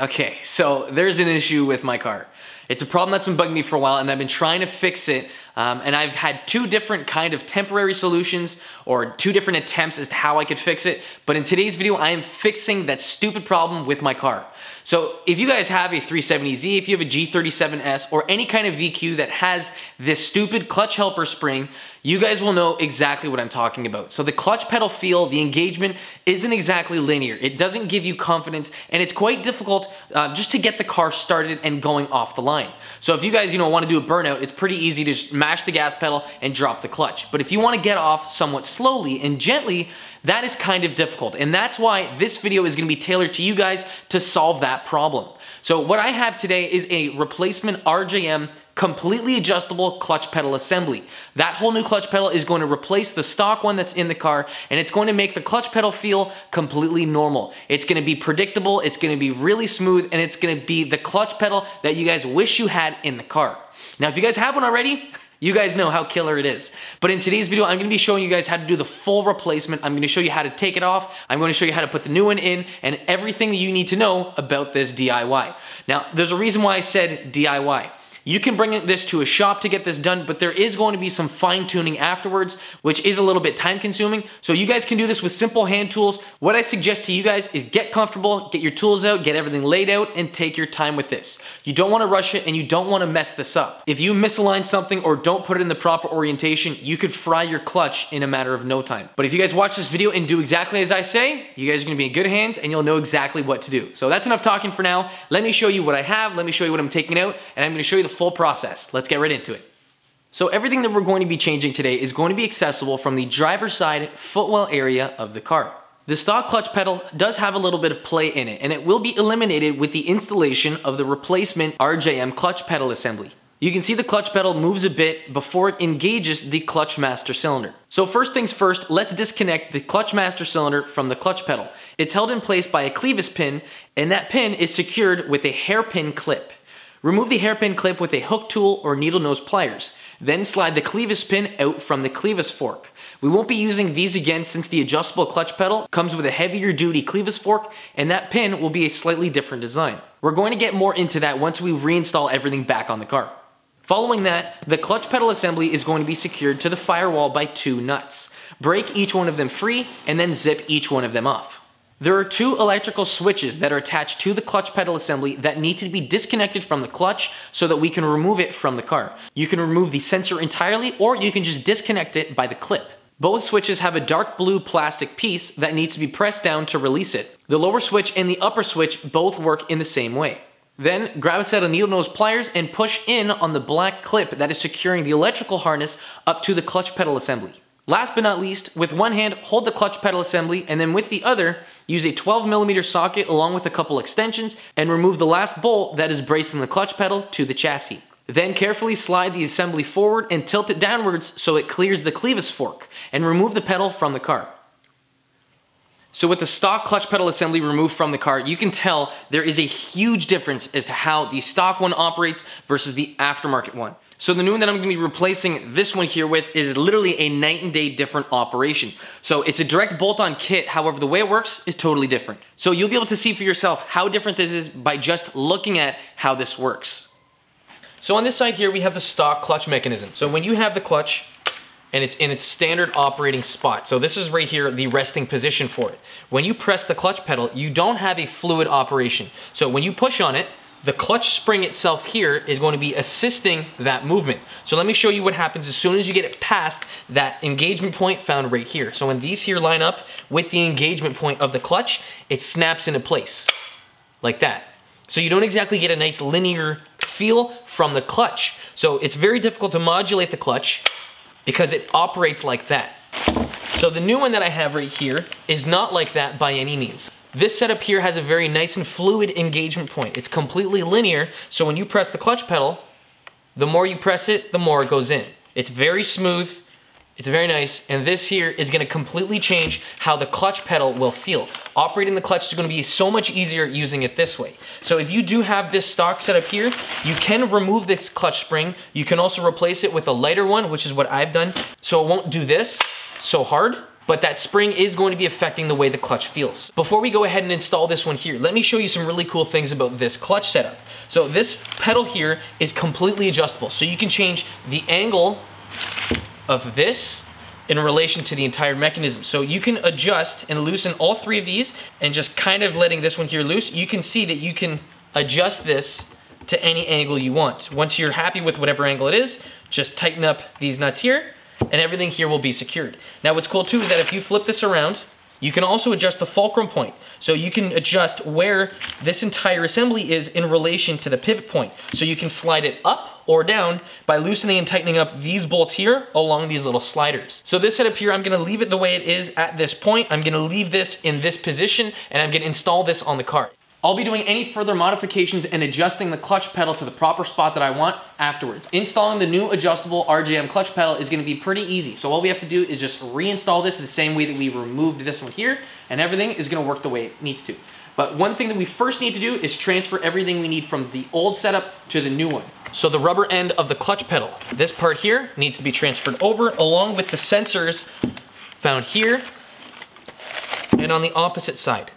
Okay, so there's an issue with my car. It's a problem that's been bugging me for a while and I've been trying to fix it um, and I've had two different kind of temporary solutions or two different attempts as to how I could fix it. But in today's video, I am fixing that stupid problem with my car. So if you guys have a 370Z, if you have a G37S or any kind of VQ that has this stupid clutch helper spring, you guys will know exactly what I'm talking about. So the clutch pedal feel, the engagement isn't exactly linear. It doesn't give you confidence and it's quite difficult uh, just to get the car started and going off the line. So if you guys, you know, want to do a burnout, it's pretty easy to just mash the gas pedal and drop the clutch. But if you want to get off somewhat slowly and gently, that is kind of difficult. And that's why this video is going to be tailored to you guys to solve that problem. So what I have today is a replacement RJM completely adjustable clutch pedal assembly. That whole new clutch pedal is going to replace the stock one that's in the car and it's going to make the clutch pedal feel completely normal. It's going to be predictable, it's going to be really smooth, and it's going to be the clutch pedal that you guys wish you had in the car. Now if you guys have one already, you guys know how killer it is. But in today's video, I'm gonna be showing you guys how to do the full replacement. I'm gonna show you how to take it off. I'm gonna show you how to put the new one in and everything that you need to know about this DIY. Now, there's a reason why I said DIY. You can bring this to a shop to get this done, but there is going to be some fine tuning afterwards, which is a little bit time consuming. So you guys can do this with simple hand tools. What I suggest to you guys is get comfortable, get your tools out, get everything laid out, and take your time with this. You don't wanna rush it and you don't wanna mess this up. If you misalign something or don't put it in the proper orientation, you could fry your clutch in a matter of no time. But if you guys watch this video and do exactly as I say, you guys are gonna be in good hands and you'll know exactly what to do. So that's enough talking for now. Let me show you what I have, let me show you what I'm taking out, and I'm gonna show you the full process. Let's get right into it. So everything that we're going to be changing today is going to be accessible from the driver's side footwell area of the car. The stock clutch pedal does have a little bit of play in it and it will be eliminated with the installation of the replacement RJM clutch pedal assembly. You can see the clutch pedal moves a bit before it engages the clutch master cylinder. So first things first, let's disconnect the clutch master cylinder from the clutch pedal. It's held in place by a clevis pin and that pin is secured with a hairpin clip. Remove the hairpin clip with a hook tool or needle nose pliers. Then slide the clevis pin out from the clevis fork. We won't be using these again since the adjustable clutch pedal comes with a heavier duty clevis fork and that pin will be a slightly different design. We're going to get more into that once we reinstall everything back on the car. Following that, the clutch pedal assembly is going to be secured to the firewall by two nuts. Break each one of them free and then zip each one of them off. There are two electrical switches that are attached to the clutch pedal assembly that need to be disconnected from the clutch so that we can remove it from the car. You can remove the sensor entirely or you can just disconnect it by the clip. Both switches have a dark blue plastic piece that needs to be pressed down to release it. The lower switch and the upper switch both work in the same way. Then grab a set of needle nose pliers and push in on the black clip that is securing the electrical harness up to the clutch pedal assembly. Last but not least, with one hand, hold the clutch pedal assembly, and then with the other, use a 12 millimeter socket along with a couple extensions, and remove the last bolt that is bracing the clutch pedal to the chassis. Then carefully slide the assembly forward and tilt it downwards so it clears the clevis fork, and remove the pedal from the car. So with the stock clutch pedal assembly removed from the car, you can tell there is a huge difference as to how the stock one operates versus the aftermarket one. So the new one that I'm gonna be replacing this one here with is literally a night and day different operation. So it's a direct bolt-on kit, however, the way it works is totally different. So you'll be able to see for yourself how different this is by just looking at how this works. So on this side here, we have the stock clutch mechanism. So when you have the clutch, and it's in its standard operating spot. So this is right here, the resting position for it. When you press the clutch pedal, you don't have a fluid operation. So when you push on it, the clutch spring itself here is going to be assisting that movement. So let me show you what happens as soon as you get it past that engagement point found right here. So when these here line up with the engagement point of the clutch, it snaps into place like that. So you don't exactly get a nice linear feel from the clutch. So it's very difficult to modulate the clutch because it operates like that. So the new one that I have right here is not like that by any means. This setup here has a very nice and fluid engagement point. It's completely linear, so when you press the clutch pedal, the more you press it, the more it goes in. It's very smooth, it's very nice, and this here is gonna completely change how the clutch pedal will feel. Operating the clutch is gonna be so much easier using it this way. So if you do have this stock setup here, you can remove this clutch spring. You can also replace it with a lighter one, which is what I've done. So it won't do this so hard, but that spring is going to be affecting the way the clutch feels. Before we go ahead and install this one here, let me show you some really cool things about this clutch setup. So this pedal here is completely adjustable. So you can change the angle of this in relation to the entire mechanism. So you can adjust and loosen all three of these and just kind of letting this one here loose, you can see that you can adjust this to any angle you want. Once you're happy with whatever angle it is, just tighten up these nuts here and everything here will be secured. Now what's cool too is that if you flip this around, you can also adjust the fulcrum point. So you can adjust where this entire assembly is in relation to the pivot point. So you can slide it up or down by loosening and tightening up these bolts here along these little sliders. So this setup here, I'm gonna leave it the way it is at this point. I'm gonna leave this in this position and I'm gonna install this on the car. I'll be doing any further modifications and adjusting the clutch pedal to the proper spot that I want afterwards. Installing the new adjustable RJM clutch pedal is gonna be pretty easy. So all we have to do is just reinstall this the same way that we removed this one here and everything is gonna work the way it needs to. But one thing that we first need to do is transfer everything we need from the old setup to the new one. So the rubber end of the clutch pedal, this part here needs to be transferred over along with the sensors found here and on the opposite side.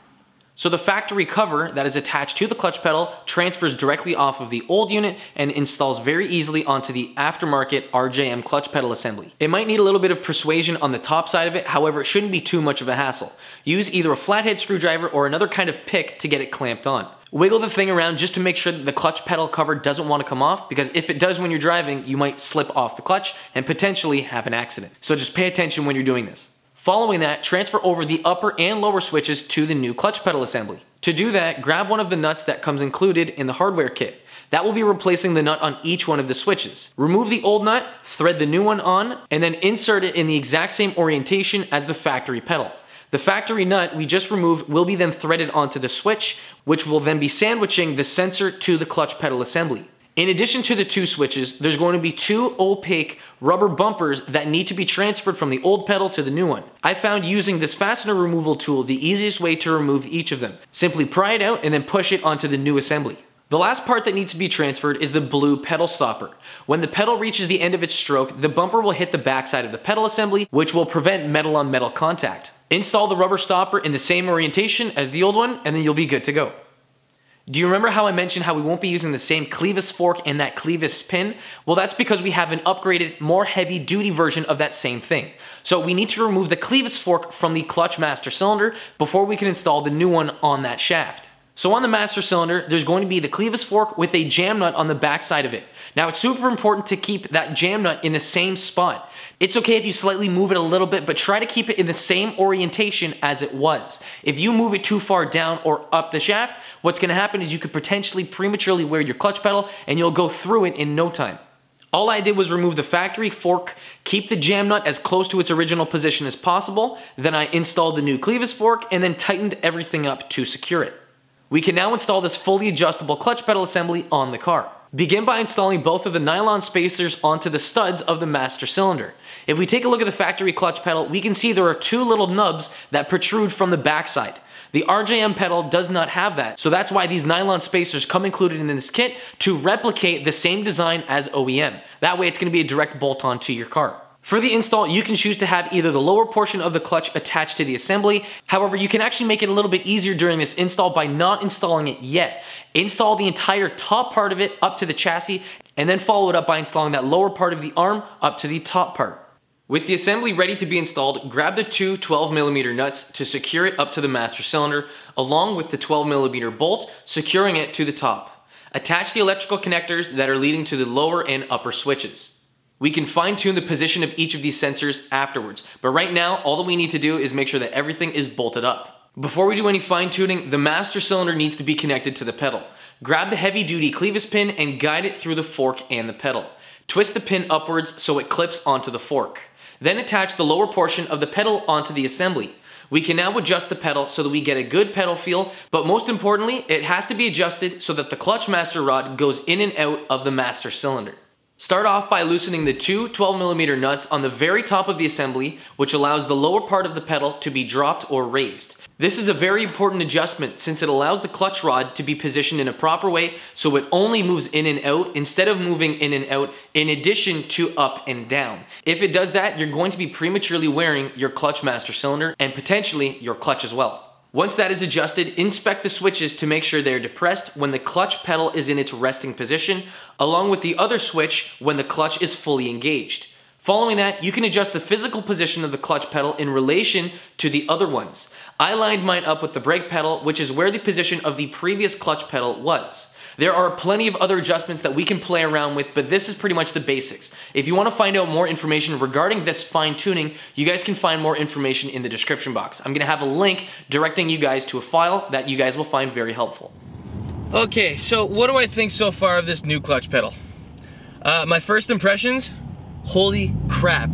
So the factory cover that is attached to the clutch pedal transfers directly off of the old unit and installs very easily onto the aftermarket RJM clutch pedal assembly. It might need a little bit of persuasion on the top side of it, however it shouldn't be too much of a hassle. Use either a flathead screwdriver or another kind of pick to get it clamped on. Wiggle the thing around just to make sure that the clutch pedal cover doesn't want to come off because if it does when you're driving, you might slip off the clutch and potentially have an accident. So just pay attention when you're doing this. Following that, transfer over the upper and lower switches to the new clutch pedal assembly. To do that, grab one of the nuts that comes included in the hardware kit. That will be replacing the nut on each one of the switches. Remove the old nut, thread the new one on, and then insert it in the exact same orientation as the factory pedal. The factory nut we just removed will be then threaded onto the switch, which will then be sandwiching the sensor to the clutch pedal assembly. In addition to the two switches, there's going to be two opaque rubber bumpers that need to be transferred from the old pedal to the new one. I found using this fastener removal tool the easiest way to remove each of them. Simply pry it out and then push it onto the new assembly. The last part that needs to be transferred is the blue pedal stopper. When the pedal reaches the end of its stroke, the bumper will hit the backside of the pedal assembly, which will prevent metal on metal contact. Install the rubber stopper in the same orientation as the old one, and then you'll be good to go. Do you remember how I mentioned how we won't be using the same clevis fork and that clevis pin? Well, that's because we have an upgraded, more heavy duty version of that same thing. So we need to remove the clevis fork from the clutch master cylinder before we can install the new one on that shaft. So on the master cylinder, there's going to be the clevis fork with a jam nut on the back side of it. Now it's super important to keep that jam nut in the same spot. It's okay if you slightly move it a little bit, but try to keep it in the same orientation as it was. If you move it too far down or up the shaft, what's gonna happen is you could potentially prematurely wear your clutch pedal and you'll go through it in no time. All I did was remove the factory fork, keep the jam nut as close to its original position as possible, then I installed the new clevis fork and then tightened everything up to secure it. We can now install this fully adjustable clutch pedal assembly on the car. Begin by installing both of the nylon spacers onto the studs of the master cylinder. If we take a look at the factory clutch pedal, we can see there are two little nubs that protrude from the backside. The RJM pedal does not have that, so that's why these nylon spacers come included in this kit to replicate the same design as OEM. That way it's going to be a direct bolt-on to your car. For the install, you can choose to have either the lower portion of the clutch attached to the assembly. However, you can actually make it a little bit easier during this install by not installing it yet. Install the entire top part of it up to the chassis and then follow it up by installing that lower part of the arm up to the top part. With the assembly ready to be installed, grab the two 12mm nuts to secure it up to the master cylinder, along with the 12mm bolt, securing it to the top. Attach the electrical connectors that are leading to the lower and upper switches. We can fine tune the position of each of these sensors afterwards, but right now, all that we need to do is make sure that everything is bolted up. Before we do any fine tuning, the master cylinder needs to be connected to the pedal. Grab the heavy duty clevis pin and guide it through the fork and the pedal. Twist the pin upwards so it clips onto the fork. Then attach the lower portion of the pedal onto the assembly. We can now adjust the pedal so that we get a good pedal feel, but most importantly, it has to be adjusted so that the clutch master rod goes in and out of the master cylinder. Start off by loosening the two 12mm nuts on the very top of the assembly, which allows the lower part of the pedal to be dropped or raised. This is a very important adjustment since it allows the clutch rod to be positioned in a proper way so it only moves in and out instead of moving in and out in addition to up and down. If it does that, you're going to be prematurely wearing your clutch master cylinder and potentially your clutch as well. Once that is adjusted, inspect the switches to make sure they're depressed when the clutch pedal is in its resting position, along with the other switch when the clutch is fully engaged. Following that, you can adjust the physical position of the clutch pedal in relation to the other ones. I lined mine up with the brake pedal, which is where the position of the previous clutch pedal was. There are plenty of other adjustments that we can play around with, but this is pretty much the basics. If you want to find out more information regarding this fine tuning, you guys can find more information in the description box. I'm going to have a link directing you guys to a file that you guys will find very helpful. Okay, so what do I think so far of this new clutch pedal? Uh, my first impressions, holy crap.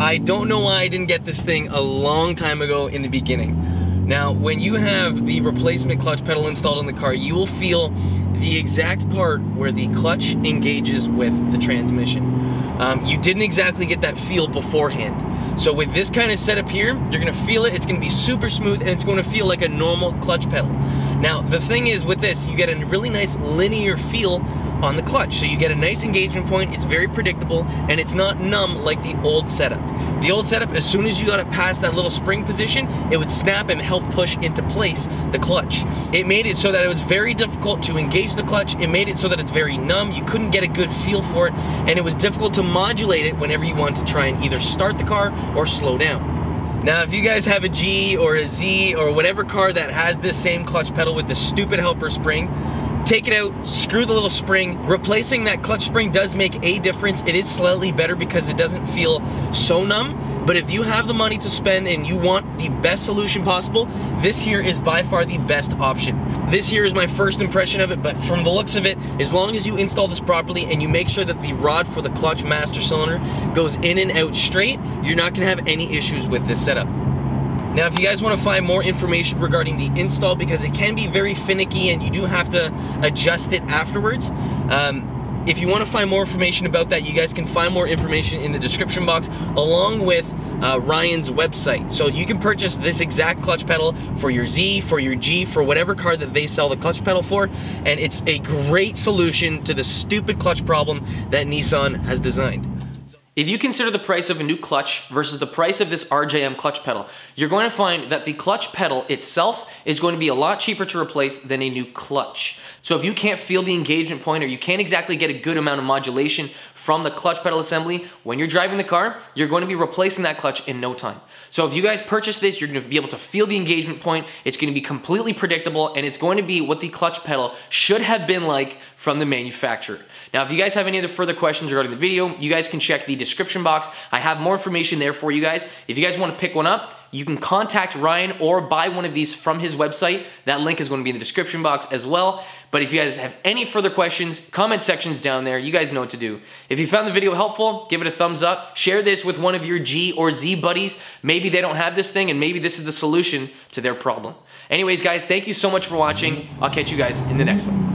I don't know why I didn't get this thing a long time ago in the beginning. Now, when you have the replacement clutch pedal installed on the car, you will feel the exact part where the clutch engages with the transmission. Um, you didn't exactly get that feel beforehand. So with this kind of setup here, you're gonna feel it, it's gonna be super smooth, and it's gonna feel like a normal clutch pedal. Now, the thing is with this, you get a really nice linear feel on the clutch. So you get a nice engagement point, it's very predictable, and it's not numb like the old setup. The old setup, as soon as you got it past that little spring position, it would snap and help push into place the clutch. It made it so that it was very difficult to engage the clutch. It made it so that it's very numb. You couldn't get a good feel for it, and it was difficult to modulate it whenever you wanted to try and either start the car or slow down. Now, if you guys have a G or a Z or whatever car that has this same clutch pedal with the stupid helper spring, take it out, screw the little spring. Replacing that clutch spring does make a difference. It is slightly better because it doesn't feel so numb. But if you have the money to spend and you want the best solution possible, this here is by far the best option. This here is my first impression of it, but from the looks of it, as long as you install this properly and you make sure that the rod for the clutch master cylinder goes in and out straight, you're not gonna have any issues with this setup. Now, if you guys wanna find more information regarding the install, because it can be very finicky and you do have to adjust it afterwards, um, if you want to find more information about that, you guys can find more information in the description box along with uh, Ryan's website. So you can purchase this exact clutch pedal for your Z, for your G, for whatever car that they sell the clutch pedal for. And it's a great solution to the stupid clutch problem that Nissan has designed. If you consider the price of a new clutch versus the price of this RJM clutch pedal, you're going to find that the clutch pedal itself is going to be a lot cheaper to replace than a new clutch. So if you can't feel the engagement point or you can't exactly get a good amount of modulation from the clutch pedal assembly, when you're driving the car, you're going to be replacing that clutch in no time. So if you guys purchase this, you're going to be able to feel the engagement point, it's going to be completely predictable, and it's going to be what the clutch pedal should have been like from the manufacturer. Now, if you guys have any other further questions regarding the video, you guys can check the description box. I have more information there for you guys. If you guys want to pick one up, you can contact Ryan or buy one of these from his website. That link is going to be in the description box as well. But if you guys have any further questions, comment sections down there. You guys know what to do. If you found the video helpful, give it a thumbs up. Share this with one of your G or Z buddies. Maybe they don't have this thing and maybe this is the solution to their problem. Anyways, guys, thank you so much for watching. I'll catch you guys in the next one.